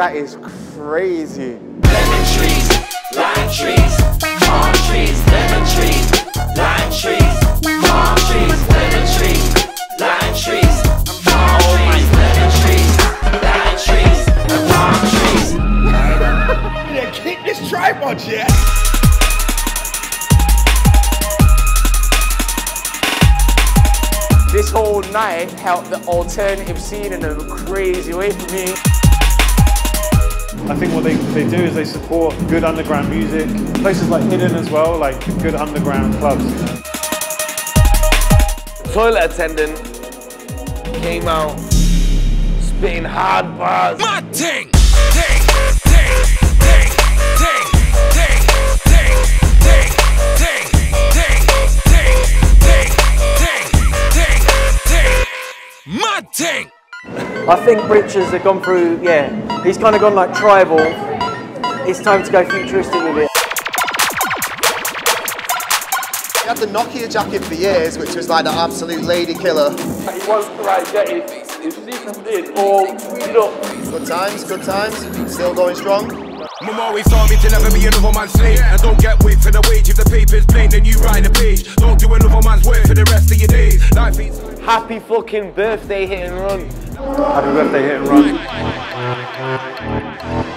That is crazy. Lemon trees, lime trees, palm trees, lemon trees, lime trees, palm trees, lemon trees, lime trees, palm trees, lemon trees, lime trees, and palm trees. Yeah, keep this tripod, yeah? This whole night helped the alternative scene in a crazy way for me. I think what they, they do is they support good underground music. Places like Hidden as well, like good underground clubs. Toilet attendant came out spitting hard bars. My ting, ting, ting, ting, ting, ting, ting, ting, ting, ting, ting, ting, ting, ting, ting. My ting. I think Richards have gone through, yeah, he's kind of gone like tribal. It's time to go futuristic with it. He had the Nokia jacket for years, which was like the absolute lady killer. He wants to like get his, his secret all freed up. Good times, good times. Still going strong. Mum always told me to never be another man's slave And don't get whipped for the wage If the paper's plain then you write a page Don't do another man's work for the rest of your days Life is Happy fucking birthday hit and run. Happy birthday, hit and run. Oh